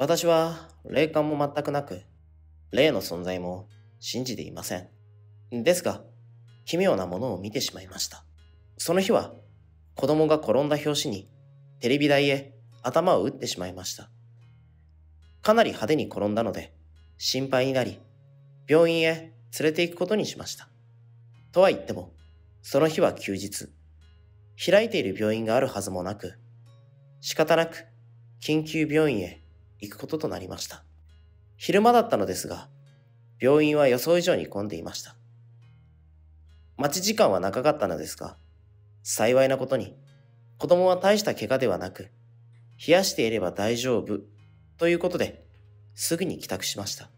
私は霊感も全くなく、霊の存在も信じていません。ですが、奇妙なものを見てしまいました。その日は、子供が転んだ拍子に、テレビ台へ頭を打ってしまいました。かなり派手に転んだので、心配になり、病院へ連れて行くことにしました。とは言っても、その日は休日。開いている病院があるはずもなく、仕方なく緊急病院へ行くこととなりました。昼間だったのですが、病院は予想以上に混んでいました。待ち時間は長かったのですが、幸いなことに、子供は大した怪我ではなく、冷やしていれば大丈夫ということで、すぐに帰宅しました。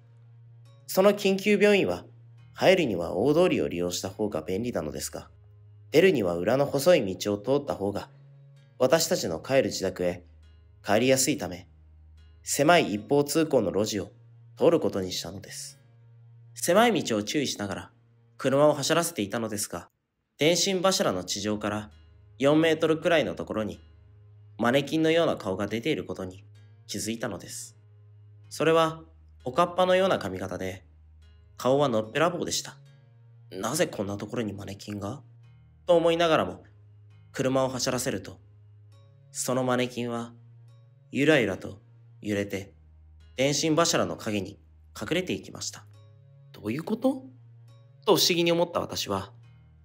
その緊急病院は、入るには大通りを利用した方が便利なのですが、出るには裏の細い道を通った方が、私たちの帰る自宅へ帰りやすいため、狭い一方通行の路地を通ることにしたのです。狭い道を注意しながら、車を走らせていたのですが、電信柱の地上から4メートルくらいのところに、マネキンのような顔が出ていることに気づいたのです。それは、おかっぱのような髪型で、顔はのっぺらぼうでした。なぜこんなところにマネキンが？と思いながらも、車を走らせると、そのマネキンは、ゆらゆらと揺れて、電信柱の影に隠れていきました。どういうこと？と不思議に思った私は、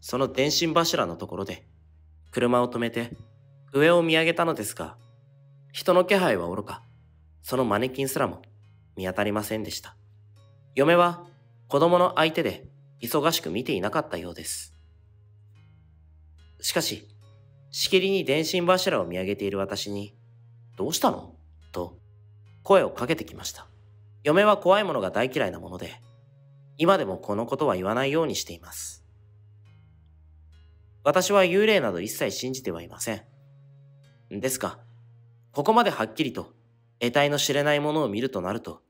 その電信柱のところで、車を止めて、上を見上げたのですが、人の気配はおろか、そのマネキンすらも見当たりませんでした。嫁は子供の相手で忙しく見ていなかったようです。しかし、しきりに電信柱を見上げている私に、どうしたの？と声をかけてきました。嫁は怖いものが大嫌いなもので、今でもこのことは言わないようにしています。私は幽霊など一切信じてはいません。ですが、ここまではっきりと得体の知れないものを見るとなると、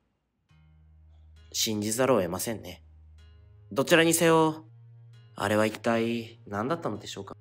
信じざるを得ませんね。どちらにせよ、あれは一体何だったのでしょうか？